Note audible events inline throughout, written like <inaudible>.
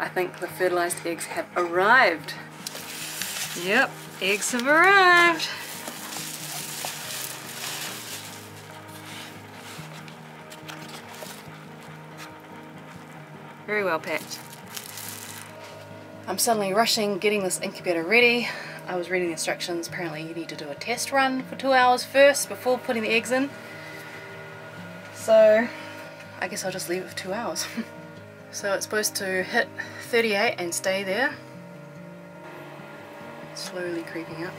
I think the fertilized eggs have arrived. Yep, eggs have arrived. Very well packed. I'm suddenly rushing getting this incubator ready. I was reading the instructions, apparently you need to do a test run for two hours first before putting the eggs in. So I guess I'll just leave it for two hours. <laughs> so it's supposed to hit 38 and stay there. Slowly creeping up.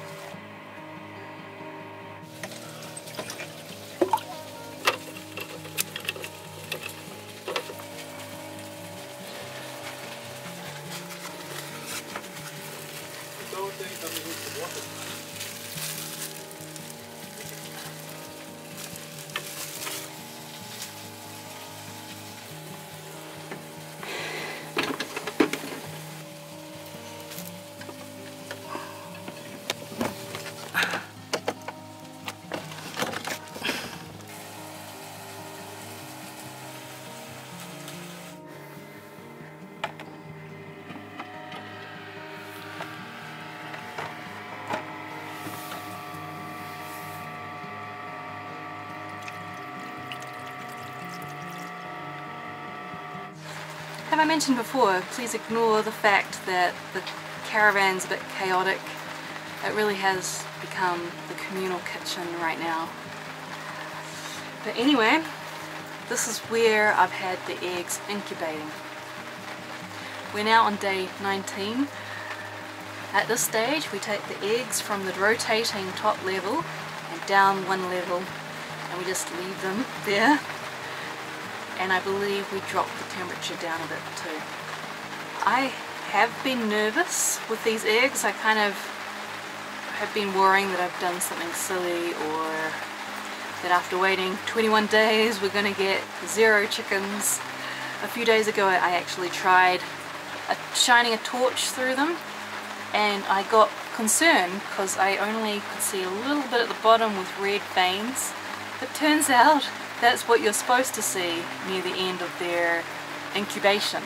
I mentioned before, please ignore the fact that the caravan's a bit chaotic. It really has become the communal kitchen right now. But anyway, this is where I've had the eggs incubating. We're now on day 19. At this stage we take the eggs from the rotating top level and down one level and we just leave them there and I believe we dropped the temperature down a bit too. I have been nervous with these eggs. I kind of have been worrying that I've done something silly or that after waiting 21 days we're going to get zero chickens. A few days ago I actually tried a, shining a torch through them and I got concerned because I only could see a little bit at the bottom with red veins. It turns <laughs> out that's what you're supposed to see near the end of their incubation.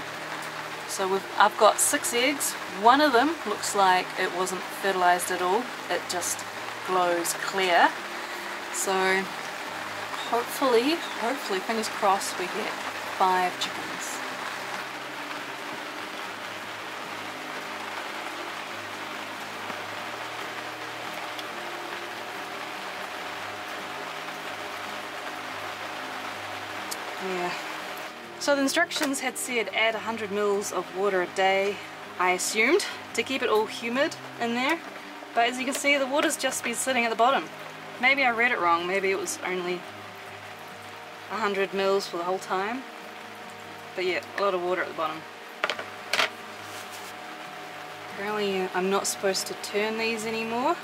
So I've got six eggs. One of them looks like it wasn't fertilized at all. It just glows clear. So hopefully, hopefully, fingers crossed, we get five chickens. Yeah. So the instructions had said add 100 mils of water a day, I assumed, to keep it all humid in there. But as you can see, the water's just been sitting at the bottom. Maybe I read it wrong, maybe it was only 100 mils for the whole time. But yeah, a lot of water at the bottom. Apparently uh, I'm not supposed to turn these anymore.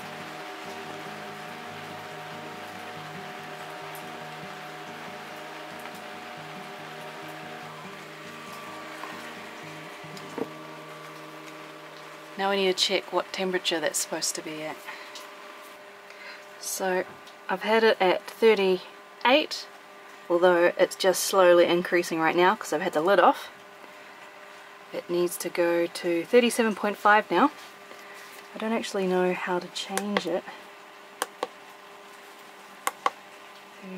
Now we need to check what temperature that's supposed to be at. So I've had it at 38, although it's just slowly increasing right now because I've had the lid off. It needs to go to 37.5 now. I don't actually know how to change it.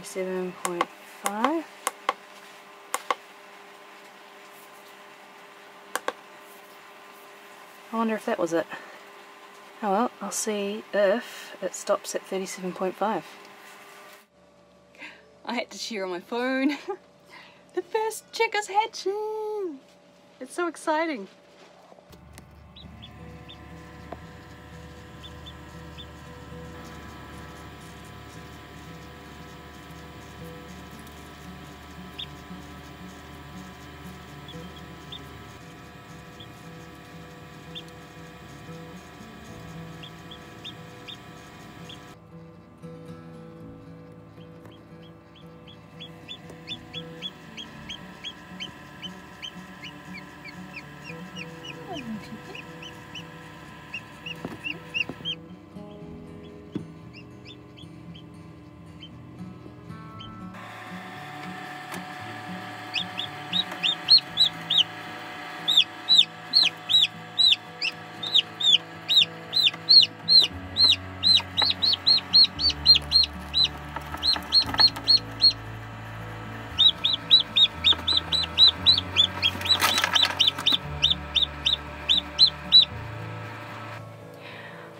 37.5 I wonder if that was it. Oh well, I'll see if it stops at 37.5. I had to cheer on my phone. <laughs> the first chick is hatching! It's so exciting.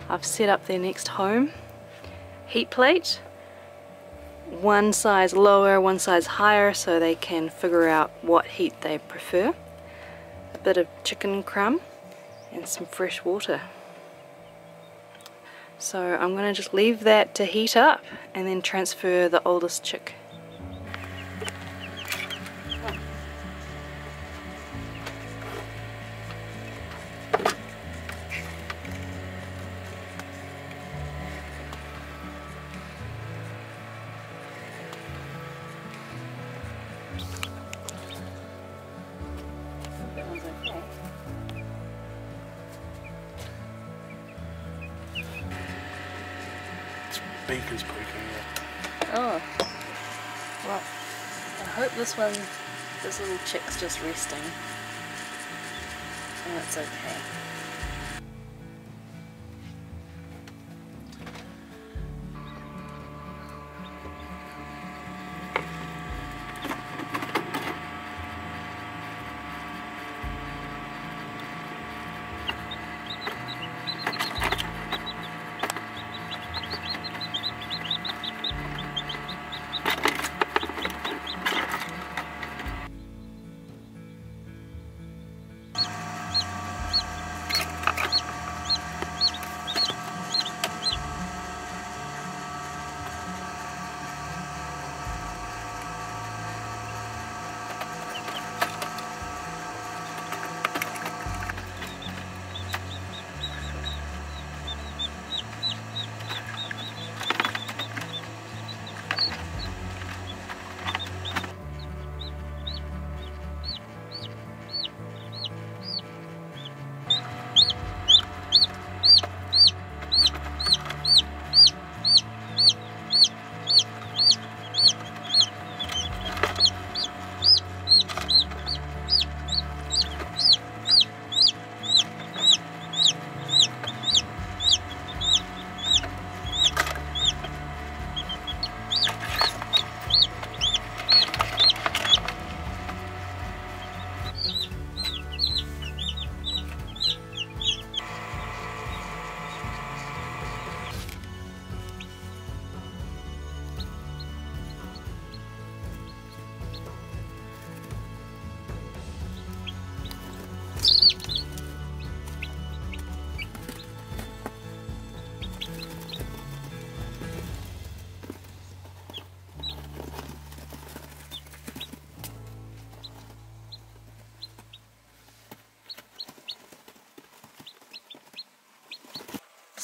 I've set up their next home heat plate one size lower, one size higher so they can figure out what heat they prefer. A bit of chicken crumb and some fresh water. So I'm going to just leave that to heat up and then transfer the oldest chick. Beacon's poking Oh. Well, I hope this one, this little chick's just resting. And it's okay.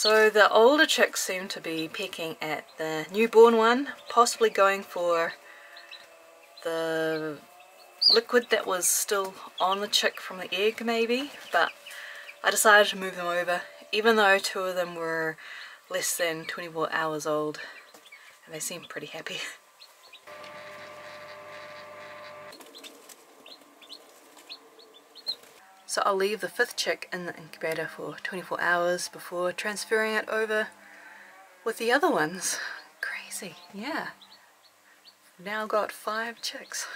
So the older chicks seem to be pecking at the newborn one, possibly going for the liquid that was still on the chick from the egg maybe, but I decided to move them over even though two of them were less than 24 hours old and they seem pretty happy. <laughs> So I'll leave the fifth chick in the incubator for 24 hours before transferring it over with the other ones. Crazy, yeah. Now got five chicks.